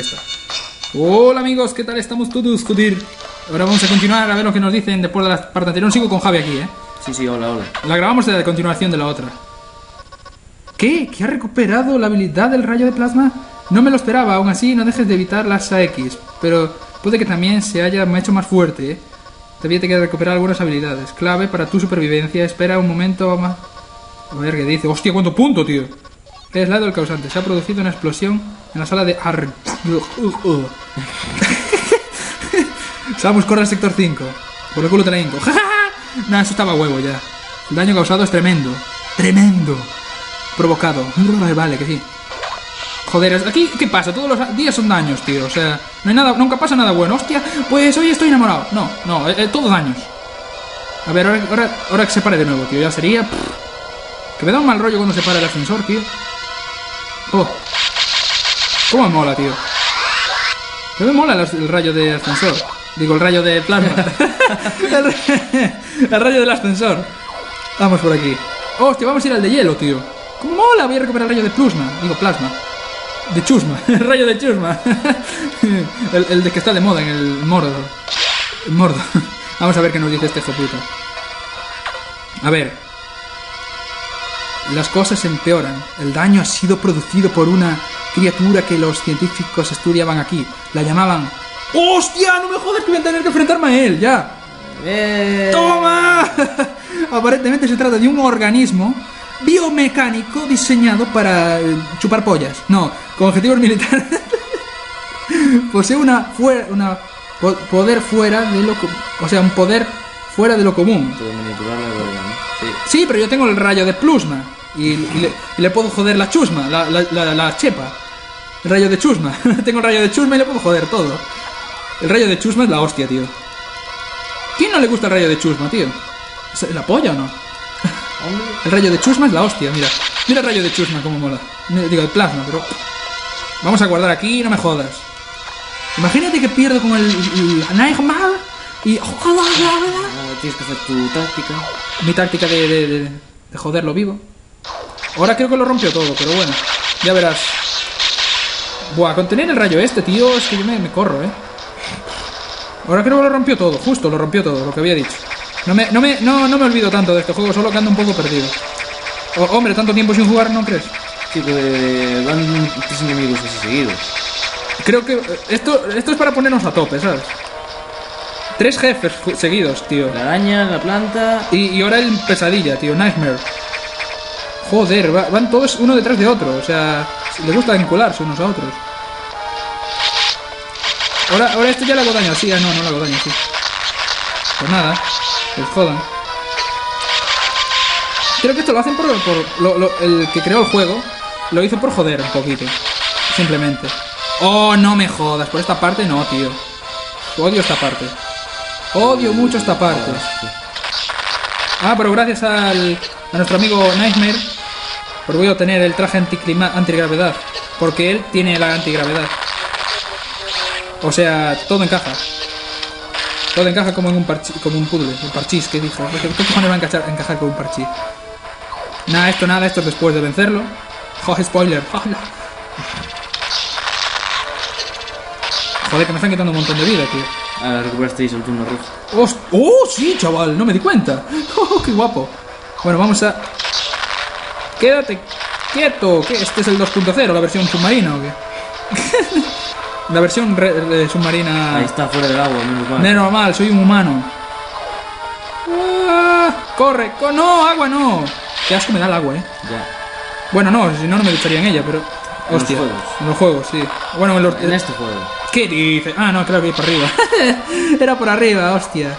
está. Hola amigos, ¿qué tal estamos todos, joder? Ahora vamos a continuar a ver lo que nos dicen después de la parte anterior. Sigo con Javi aquí, ¿eh? Sí, sí, hola, hola. La grabamos de la continuación de la otra. ¿Qué? ¿Que ha recuperado la habilidad del rayo de plasma? No me lo esperaba, aún así no dejes de evitar las AX, pero puede que también se haya hecho más fuerte, ¿eh? Todavía te queda recuperar algunas habilidades. Clave para tu supervivencia. Espera un momento más. A ver qué dice. Hostia, cuánto punto, tío. ¿Qué es lado del causante? Se ha producido una explosión en la sala de Ar... Samus corre al sector 5. Por el culo te la nah, eso estaba huevo ya. El daño causado es tremendo. Tremendo. Provocado. Vale, que sí. Joder, aquí, ¿qué pasa? Todos los días son daños, tío. O sea, no hay nada, nunca pasa nada bueno. Hostia, pues hoy estoy enamorado. No, no, eh, eh, todo daños. A ver, ahora, ahora, que se pare de nuevo, tío. Ya sería. que me da un mal rollo cuando se para el ascensor, tío. Oh. ¿Cómo me mola, tío? No me mola el, rayo de ascensor. Digo, el rayo de plasma. el, ra- el rayo del ascensor. Vamos por aquí. Hostia, vamos a ir al de hielo, tío. ¿Cómo mola? Voy a recuperar el rayo de plasma. Digo, plasma. De chusma. El rayo de chusma. el, el de que está de moda en el Mordor. El Mordor. Vamos a ver qué nos dice este hijo puta. A ver. Las cosas empeoran. El daño ha sido producido por una criatura que los científicos estudiaban aquí. La llamaban... ¡Hostia! No me jodas que voy a tener que enfrentarme a él, ya. ¡Eh! ¡Toma! Aparentemente se trata de un organismo biomecánico diseñado para eh, chupar pollas. No, con objetivos militares. Posee una, fuera, una po- poder fuera de lo o sea, un poder fuera de lo común. Todo manipular la verga, ¿no? Sí. Sí, pero yo tengo el rayo de plusma y, y le, y le puedo joder la chusma, la, la, la- la chepa. El rayo de chusma. tengo el rayo de chusma y le puedo joder todo. El rayo de chusma es la hostia, tío. ¿Quién no le gusta el rayo de chusma, tío? ¿Es ¿La polla o no? El rayo de chusma es la hostia, mira. Mira el rayo de chusma como mola. Digo, el plasma, pero... Vamos a guardar aquí, no me jodas. Imagínate que pierdo con el... el Nightmare y... Ahora tienes que hacer tu táctica. Mi táctica de, de, de- de joderlo vivo. Ahora creo que lo rompió todo, pero bueno. Ya verás. Buah, contener el rayo este, tío, es que yo me, me corro, eh. Ahora creo que lo rompió todo, justo, lo rompió todo, lo que había dicho. No me, no me, no, no me olvido tanto de este juego, solo que ando un poco perdido. O- hombre, tanto tiempo sin jugar, ¿no crees? Sí, que van tres enemigos así seguidos. Creo que eh, esto, esto es para ponernos a tope, ¿sabes? Tres jefes seguidos, tío. La araña, la planta. Y, y ahora el pesadilla, tío, Nightmare. Joder, va- van todos uno detrás de otro, o sea, les gusta vincularse unos a otros. Ahora, ahora esto ya le hago daño, sí, ah, no, no le hago daño, sí. Pues nada, les jodan. Creo que esto lo hacen por, por lo- lo- el que creó el juego, lo hizo por joder un poquito, simplemente. Oh, no me jodas, por esta parte no, tío. Odio esta parte. Odio mucho esta parte. Ah, pero gracias al, a nuestro amigo Nightmare, pues voy a obtener el traje anticlima- antigravedad. Porque él tiene la antigravedad. O sea, todo encaja. Todo encaja como en un parchi, como un puzzle, un parchís, ¿qué dijo? ¿Qué, qué cojones va a encajar, encajar con un parchís? Nada, esto nada, esto es después de vencerlo. Joder, spoiler. Joder, que me están quitando un montón de vida, tío. Recuperasteis el turno rojo. ¡Host- ¡Oh, sí, chaval! No me di cuenta. ¡Oh, qué guapo! Bueno, vamos a... Quédate quieto. ¿Qué? ¿Este es el 2.0, la versión submarina o qué? la versión re- re- submarina... Ahí está, fuera del agua. No es normal, soy un humano. Ah, ¡Corre! co- ¡No, agua no! Qué asco me da el agua, eh. Ya. Bueno, no, si no, no me ducharía en ella, pero... En los Hostia. juegos. En los juegos, sí. Bueno, en los... En este juego. Ah, no, claro que ir por arriba. Era por arriba, hostia.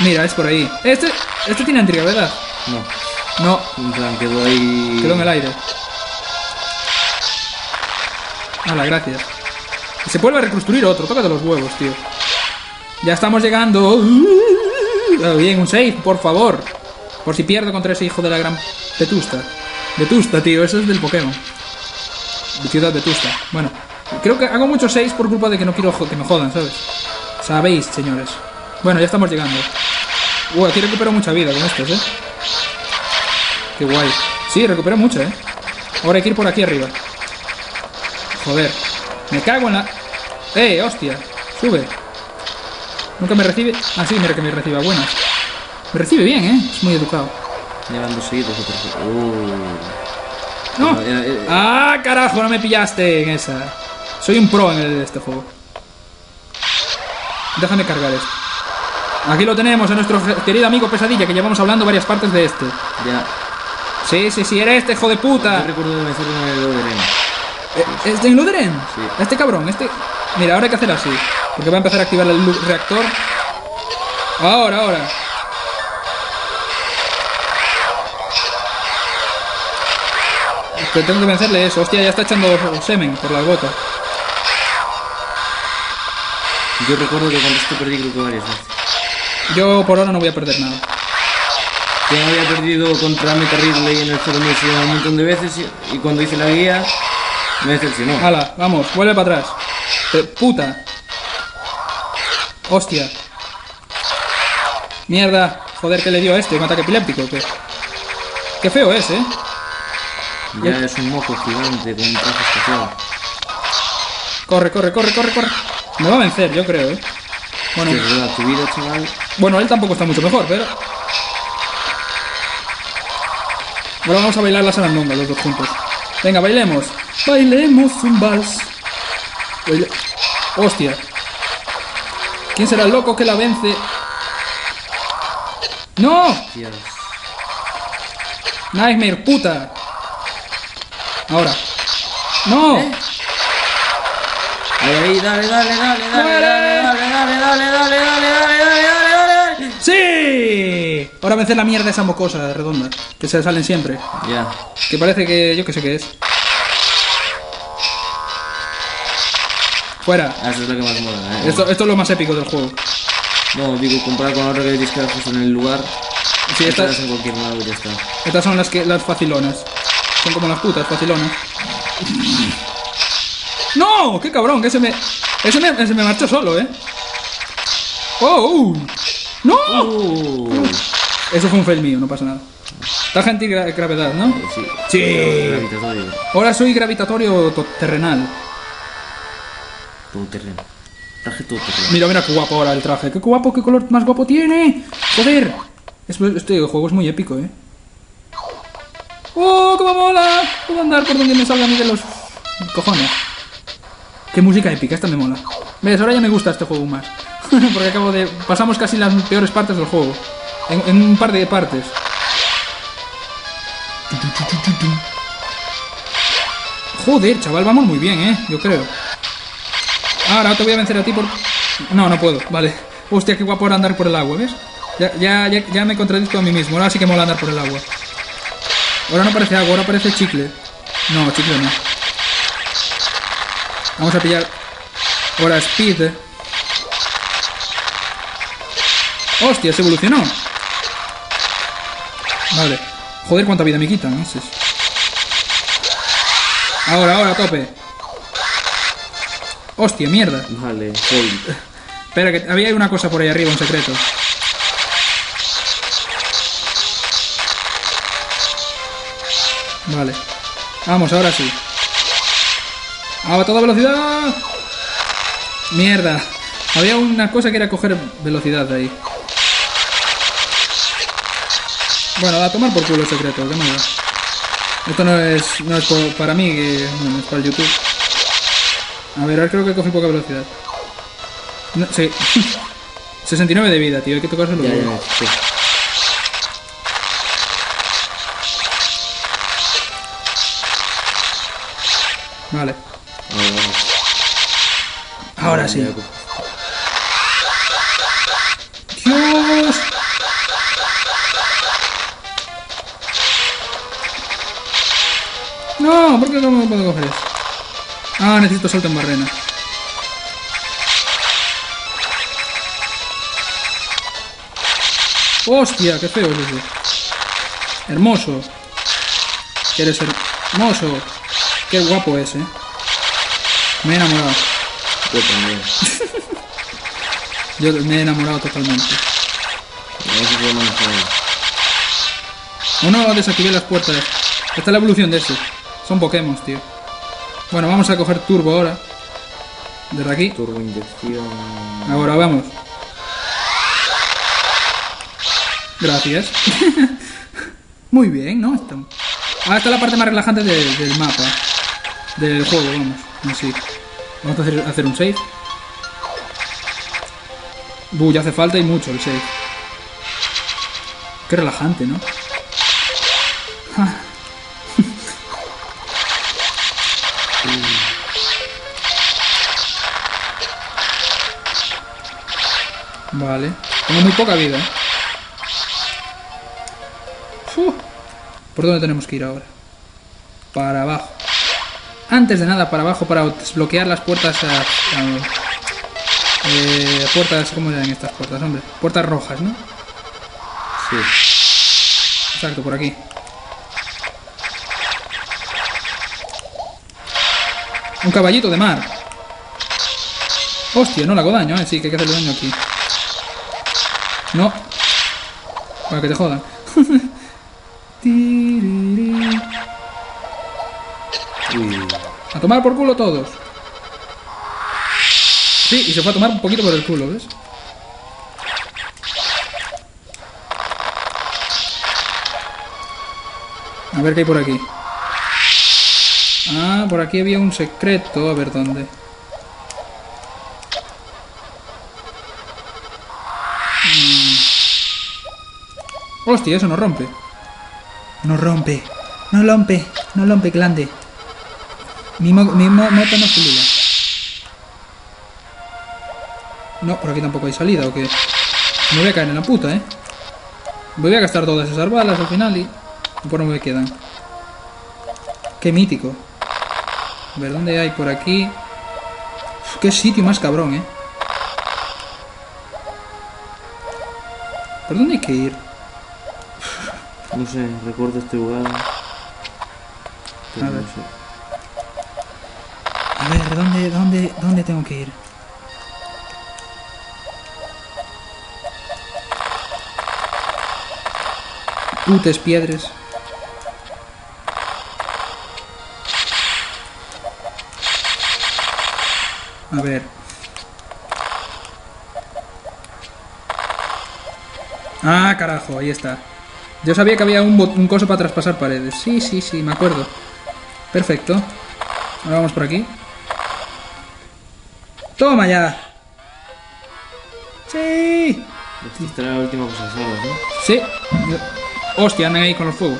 Mira, es por ahí. Este, este tiene antigravedad. No. No, En plan, quedó ahí. quedó en el aire. Hala, gracias. Y se vuelve a reconstruir otro. Tócate los huevos, tío. Ya estamos llegando. Ah, Bien, un save, por favor. Por si pierdo contra ese hijo de la gran Vetusta. Vetusta, tío, eso es del Pokémon. De Ciudad Vetusta. Bueno, creo que hago muchos saves por culpa de que no quiero que me jodan, ¿sabes? Sabéis, señores. Bueno, ya estamos llegando. Uy, aquí recupero mucha vida con estos, ¿eh? Qué guay. Sí, recupero mucha, ¿eh? Ahora hay que ir por aquí arriba. Joder. Me cago en la... ¡Eh, hostia! Sube. Nunca me recibe... Ah, sí, mira que me recibe a buenas. Me recibe bien, ¿eh? Es muy educado. Llevan dos seguidos o tres. Uh. ¡No! Era- era- ¡Ah, carajo! No me pillaste en esa. Soy un pro en el- este juego. Déjame cargar esto. Aquí lo tenemos, a nuestro querido amigo Pesadilla, que llevamos hablando varias partes de este. Ya. Sí, sí, sí, era este, hijo de Yo puta. recuerdo de en el Oderen. Eh, ¿Este en Luderen? Sí. Este cabrón, este... Mira, ahora hay que hacer así. Porque va a empezar a activar el reactor. Ahora, ahora. Que tengo que vencerle eso. Hostia, ya está echando semen por las botas. Yo recuerdo que cuando esto perdí creo que varias veces. Yo por ahora no voy a perder nada. Que había perdido contra Meta Ridley en el Zero Mission un montón de veces y, y cuando hice la guía me decepcionó. Hala, vamos, vuelve para atrás. Eh, puta. Hostia. Mierda. Joder, ¿qué le dio a este? ¿Un ataque epiléptico o qué? Qué feo es, ¿eh? Ya es un moco gigante con un traje especial. Corre, corre, corre, corre, corre. Me va a vencer, yo creo, ¿eh? Bueno, Que es verdad, tu vida, chaval. bueno, él tampoco está mucho mejor, pero... Ahora vamos a bailar la sarandonga los dos juntos. Venga, bailemos. Bailemos un vals. Baile- Hostia. ¿Quién será el loco que la vence? ¡No! Dios. Nightmare, puta. Ahora. ¡No! Ahí, ahí, dale, dale, dale, dale, dale, dale, dale, dale, dale, dale, dale, dale, dale, dale. ¡Sí! Ahora vencer la mierda esa mocosa redonda. Que se salen siempre. Ya. Que parece que yo que sé qué es. Fuera. Ah, Eso es lo que más mola, eh. Esto, esto es lo más épico del juego. No, digo, comparar con la otra que justo en el lugar. Sí, estas, en cualquier lado y ya está. estas son las que las facilonas. Son como las putas facilonas. ¡No! ¡Qué cabrón! Que ese me. Ese me, ese me marchó solo, eh. ¡Oh! ¡No! Uh, Eso fue un fail mío, no pasa nada. Traje antigravedad, ¿no? sí. Sí. Gravitatorio. Ahora soy gravitatorio to- terrenal. Todo terreno. Traje todo terreno. Mira, mira qué guapo ahora el traje. Qué guapo, qué color más guapo tiene. Joder. Es- Este juego es muy épico, eh. ¡Oh, cómo mola! Puedo andar por donde me salga a mí de los cojones. Qué música épica, esta me mola. ¿Ves? Ahora ya me gusta este juego más. Porque acabo de... Pasamos casi las peores partes del juego. En, un par de partes. Joder, chaval, vamos muy bien, eh. Yo creo. Ahora te voy a vencer a ti por... No, no puedo, vale. Hostia, qué guapo ahora andar por el agua, ¿ves? Ya, ya, ya, ya me contradizco a mí mismo. Ahora sí que mola andar por el agua. Ahora no parece agua, ahora parece chicle. No, chicle no. Vamos a pillar... Ahora speed. Hostia, se evolucionó. Vale. Joder, cuánta vida me quitan, esos. Ahora, ahora, tope. Hostia, mierda. Vale, fail. Espera, que había una cosa por ahí arriba, un secreto. Vale. Vamos, ahora sí. A toda velocidad. Mierda. Había una cosa que era coger velocidad de ahí. Bueno, a tomar por culo el secreto, qué mala. Esto no es, no es por- para mí, que, bueno, es para el YouTube. A ver, ahora creo que cogí poca velocidad. No, sí. 69 de vida, tío, hay que tocárselo. Ya, ya, sí. Ahora sí. ¡Dios! No, ¿por qué no me puedo coger eso? Ah, necesito salto en barrena. ¡Hostia! ¡Qué feo es ese! Hermoso. ¿Quieres ser hermoso? Qué guapo es, eh. Me he enamorado. Yo también. Yo me he enamorado totalmente. Eso se llama fail. O no desactivé las puertas. Esta es la evolución de ese. Son Pokémon, tío. Bueno, vamos a coger turbo ahora. Desde aquí. Turbo inyección. Ahora vamos. Gracias. Muy bien, ¿no? Ahora está la parte más relajante de- del mapa. Del juego, vamos. Así. Vamos a hacer, hacer un save. Buh, ya hace falta y mucho el save. Qué relajante, ¿no? Vale. Tengo muy poca vida. ¿eh? ¿Por dónde tenemos que ir ahora? Para abajo. Antes de nada, para abajo, para desbloquear las puertas. a- a- eh, puertas, ¿cómo se llaman estas puertas, hombre? Puertas rojas, ¿no? Sí. Exacto, por aquí. Un caballito de mar. Hostia, no le hago daño, eh. Sí, que hay que hacerle daño aquí. No. Para que te jodan. Uy. A tomar por culo todos. Sí, y se fue a tomar un poquito por el culo, ¿ves? A ver qué hay por aquí. Ah, por aquí había un secreto. A ver dónde. Mm. Hostia, eso no rompe. No rompe. No rompe. No rompe, grande. Mi, mo- mi mo- moto no. No, por aquí tampoco hay salida, ¿o qué? Me voy a caer en la puta, ¿eh? Voy a gastar todas esas balas al final y... ¿Por dónde me quedan? Qué mítico. A ver, ¿dónde hay por aquí? Uf, qué sitio más cabrón, ¿eh? ¿Por dónde hay que ir? No sé, recuerdo este lugar. Pero A ver. no sé. A ver, ¿dónde, dónde, dónde tengo que ir? Putes piedras. A ver. Ah, carajo, ahí está. Yo sabía que había un, un coso para traspasar paredes. Sí, sí, sí, me acuerdo. Perfecto. Ahora vamos por aquí. ¡Toma ya! ¡Sí! Esta era la última cosa, ¿sabes? ¿no? Sí. Hostia, andan ahí con los fuegos.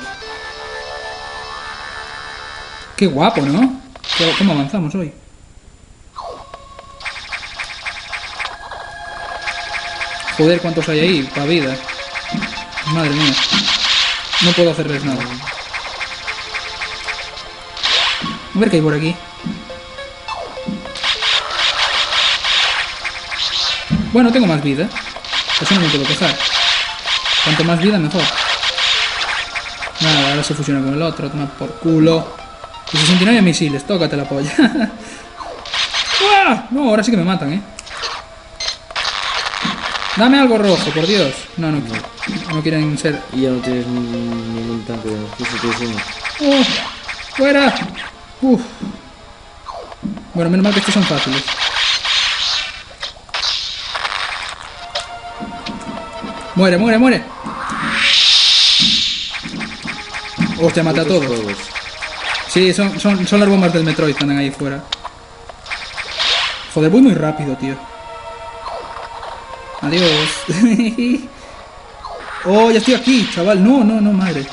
Qué guapo, ¿no? ¿Cómo avanzamos hoy? Joder, ¿cuántos hay ahí? Pa' vida. Madre mía. No puedo hacerles nada. A ver qué hay por aquí. Bueno, tengo más vida. Eso no me puedo quejar. Cuanto más vida, mejor. Nada, ahora se fusiona con el otro, toma por culo. Y 69 misiles, tócate la polla. No, ahora sí que me matan, eh. Dame algo rojo, por Dios. No, no, no quieren ser. Y ya no tienes ni- ningún tanque de justo tienes uno. ¡Uh! ¡Fuera! ¡Uf! Bueno, menos mal que estos son fáciles. Muere, muere, muere. Hostia, maté a todos. juegos. Sí, son, son, son las bombas del Metroid que andan ahí fuera. Joder, voy muy rápido, tío. Adiós. oh, ya estoy aquí, chaval. No, no, no, madre.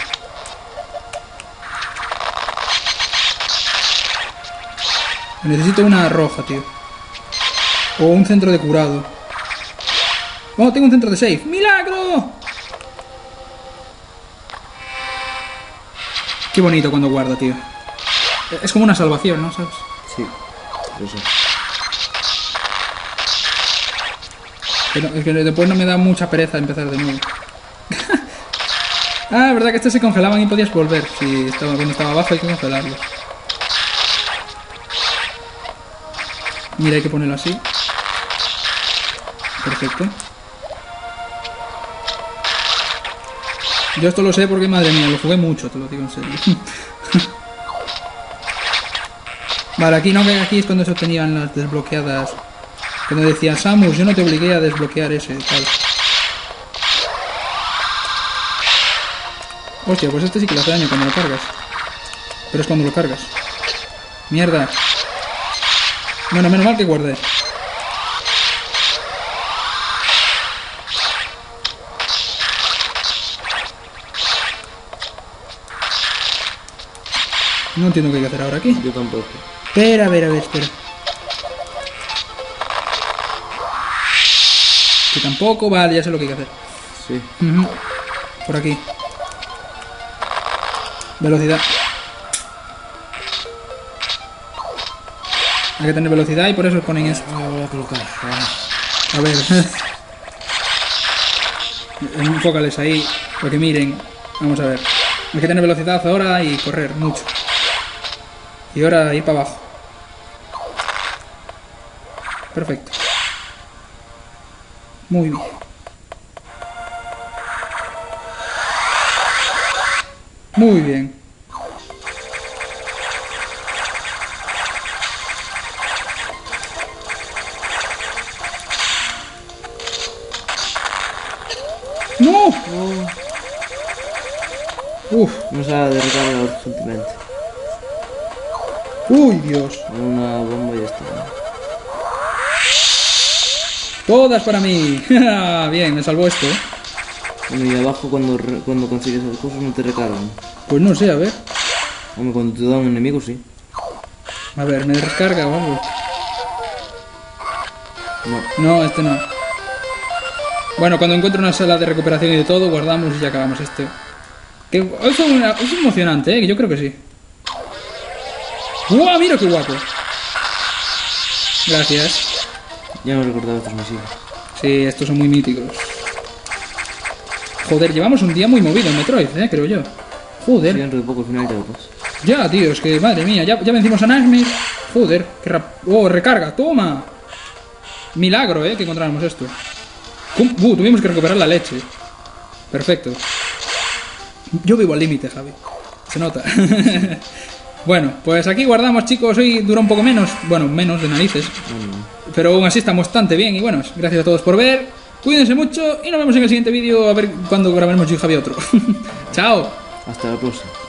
Necesito una roja, tío. O un centro de curado. Oh, tengo un centro de safe. ¡Milagro! Qué bonito cuando guarda, tío. Es como una salvación, ¿no? ¿Sabes? Sí, eso. Pero es que después no me da mucha pereza empezar de nuevo. ah, verdad que estos se congelaban y podías volver. Si estaba, cuando estaba abajo hay que congelarlos. Mira, hay que ponerlo así. Perfecto. Yo esto lo sé porque, madre mía, lo jugué mucho, te lo digo en serio. Vale, aquí no, que aquí es cuando se obtenían las desbloqueadas. Cuando decía Samus, yo no te obligué a desbloquear ese, tal. Hostia, pues este sí que le hace daño cuando lo cargas. Pero es cuando lo cargas. Mierda. Bueno, menos mal que guardé. No entiendo qué hay que hacer ahora aquí. Yo tampoco. Espera, a ver, a ver, espera. Que tampoco, vale, ya sé lo que hay que hacer. Sí. Por aquí. Velocidad. Hay que tener velocidad y por eso ponen eso. Voy a colocar. Ah. A ver. Enfócales ahí, para que miren. Vamos a ver. Hay que tener velocidad ahora y correr mucho. Y ahora ir para abajo. Perfecto. Muy bien. Muy bien. ¡No! Uf, No sale de recarga urgentemente. Uy, Dios. Una bomba y está. Todas para mí. Bien, me salvó esto. ¿eh? Y abajo cuando, cuando consigues el curso no te recargan. Pues no sé, a ver. Hombre, cuando te da un enemigo sí. A ver, me descarga o algo. No. No, este no. Bueno, cuando encuentro una sala de recuperación y de todo, guardamos y ya acabamos este. Que es, una- es emocionante, ¿eh? Yo creo que sí. ¡Guau! Mira qué guapo. Gracias. Ya no recordaba estos misivos. Sí, estos son muy míticos. Joder, llevamos un día muy movido en Metroid, ¿eh? Creo yo. Joder. Sí, dentro de poco final ya tío, es que madre mía, ya, ya vencimos a Nightmare. Joder, qué rap... Oh, recarga, toma. Milagro, eh, que encontráramos esto. Uh, tuvimos que recuperar la leche. Perfecto. Yo vivo al límite, Javi. Se nota. bueno, pues aquí guardamos, chicos. Hoy dura un poco menos. Bueno, menos de narices. Bueno, Pero aún así estamos bastante bien. Y bueno, gracias a todos por ver. Cuídense mucho y nos vemos en el siguiente vídeo. A ver cuándo grabaremos yo y Javi otro. Chao. hasta la próxima.